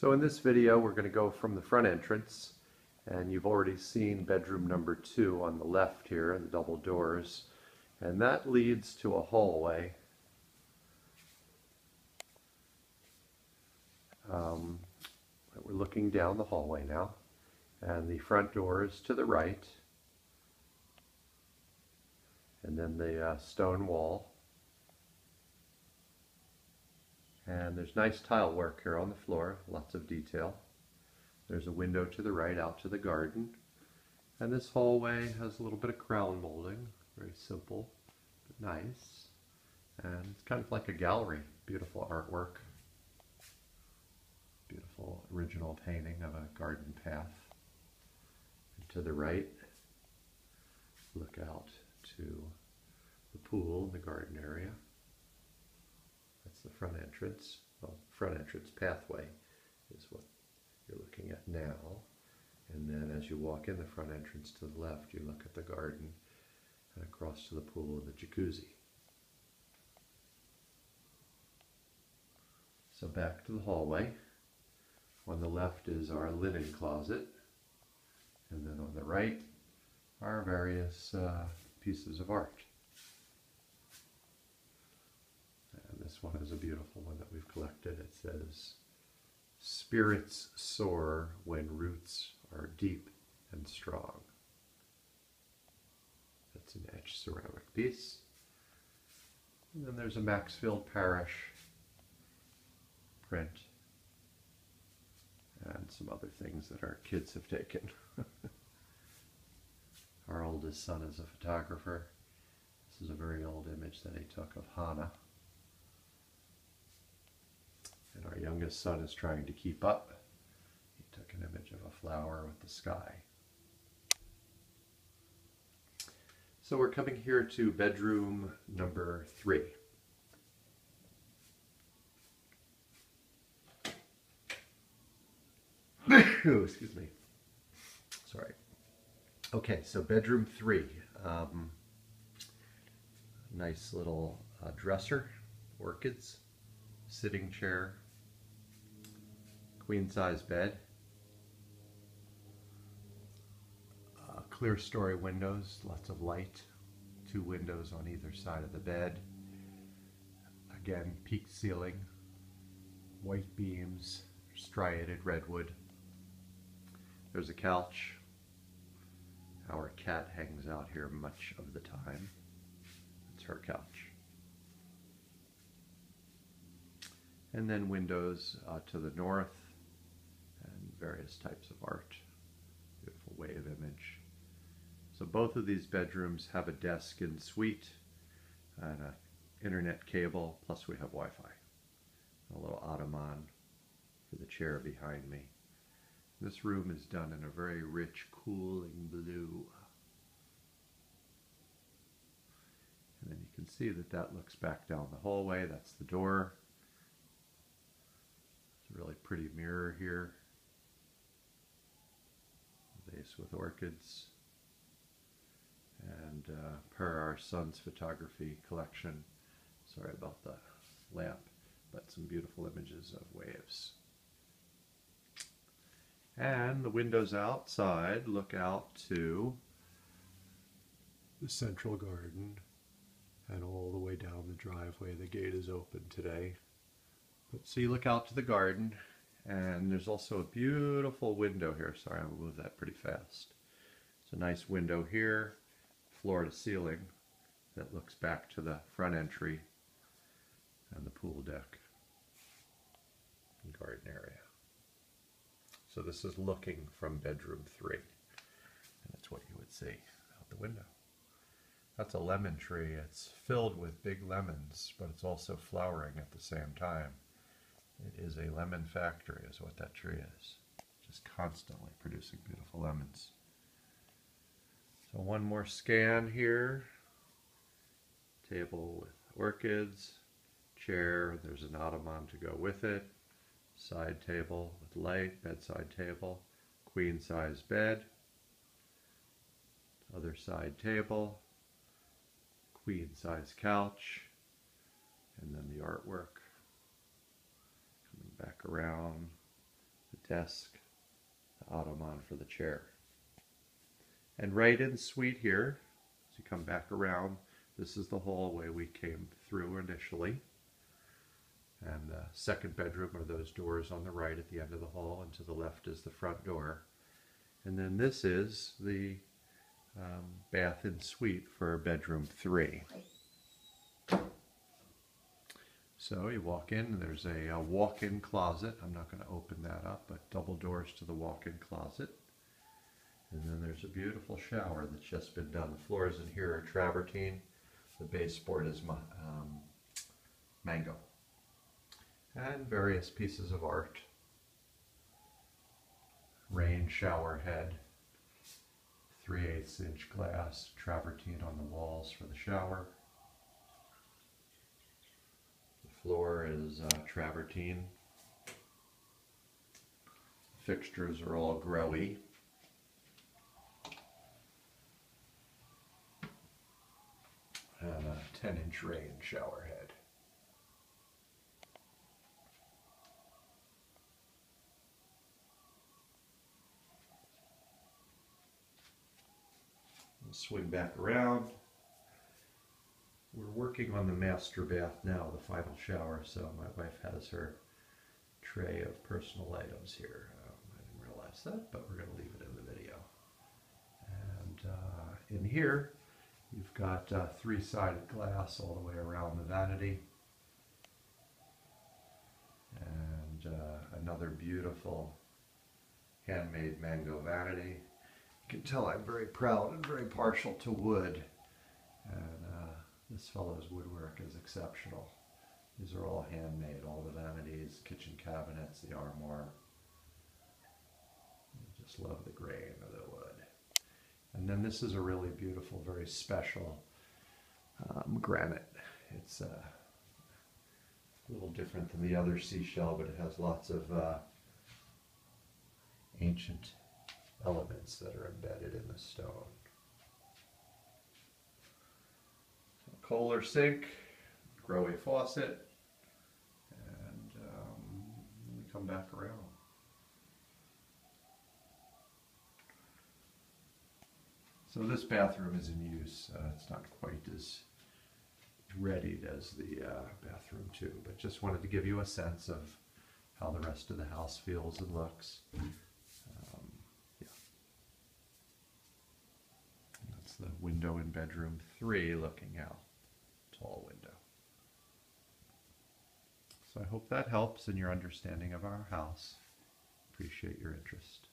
So in this video we're going to go from the front entrance and you've already seen bedroom number two on the left here, the double doors, and that leads to a hallway. Um, we're looking down the hallway now and the front door is to the right and then the uh, stone wall And there's nice tile work here on the floor, lots of detail. There's a window to the right out to the garden. And this hallway has a little bit of crown molding, very simple, but nice. And it's kind of like a gallery, beautiful artwork. Beautiful original painting of a garden path. And to the right, look out to the pool the garden area. That's the front entrance. Well, front entrance pathway is what you're looking at now. And then as you walk in the front entrance to the left, you look at the garden and across to the pool and the jacuzzi. So back to the hallway. On the left is our linen closet. And then on the right are various uh, pieces of art. This one is a beautiful one that we've collected. It says, Spirits soar when roots are deep and strong. That's an etched ceramic piece. And then there's a Maxfield Parrish print and some other things that our kids have taken. our oldest son is a photographer. This is a very old image that he took of Hannah. And our youngest son is trying to keep up. He took an image of a flower with the sky. So we're coming here to bedroom number three. excuse me. Sorry. Okay, so bedroom three. Um, nice little uh, dresser, orchids, sitting chair, queen size bed, uh, clerestory windows, lots of light, two windows on either side of the bed. Again, peaked ceiling, white beams, striated redwood. There's a couch. Our cat hangs out here much of the time. It's her couch. And then windows uh, to the north various types of art. Beautiful wave image. So both of these bedrooms have a desk and suite and an internet cable, plus we have Wi-Fi. A little ottoman for the chair behind me. This room is done in a very rich, cooling blue. And then you can see that that looks back down the hallway. That's the door. It's a really pretty mirror here. With orchids. And uh, per our son's photography collection, sorry about the lamp, but some beautiful images of waves. And the windows outside look out to the central garden and all the way down the driveway. The gate is open today. But you look out to the garden, and there's also a beautiful window here. Sorry, I'll move that pretty fast. It's a nice window here, floor to ceiling, that looks back to the front entry and the pool deck and garden area. So this is looking from bedroom three, and that's what you would see out the window. That's a lemon tree. It's filled with big lemons, but it's also flowering at the same time. It is a lemon factory is what that tree is. Just constantly producing beautiful lemons. So one more scan here. Table with orchids, chair, there's an ottoman to go with it, side table with light, bedside table, queen size bed, other side table, queen size couch, and then the artwork back around the desk, the ottoman for the chair. And right in suite here, as you come back around, this is the hallway we came through initially. And the second bedroom are those doors on the right at the end of the hall, and to the left is the front door. And then this is the um, bath and suite for bedroom three. So you walk in, and there's a, a walk-in closet. I'm not going to open that up, but double doors to the walk-in closet. And then there's a beautiful shower that's just been done. The floors in here are travertine. The baseboard is um, mango. And various pieces of art. Rain shower head. 3 8 inch glass, travertine on the walls for the shower. The floor is uh, travertine. Fixtures are all Grohe. and a 10 inch rain shower head. Swing back around. We're working on the master bath now, the final shower, so my wife has her tray of personal items here. Um, I didn't realize that, but we're going to leave it in the video. And uh, in here, You've got uh, three-sided glass all the way around the vanity. And uh, another beautiful handmade mango vanity. You can tell I'm very proud and very partial to wood. And this fellow's woodwork is exceptional. These are all handmade, all the vanities, kitchen cabinets, the armoire. I just love the grain of the wood. And then this is a really beautiful, very special um, granite. It's uh, a little different than the other seashell, but it has lots of uh, ancient elements that are embedded in the stone. Kohler sink, Grohe faucet, and um, we come back around. So this bathroom is in use. Uh, it's not quite as readied as the uh, bathroom too, but just wanted to give you a sense of how the rest of the house feels and looks. Um, yeah. That's the window in bedroom three looking out. Tall window. So I hope that helps in your understanding of our house. Appreciate your interest.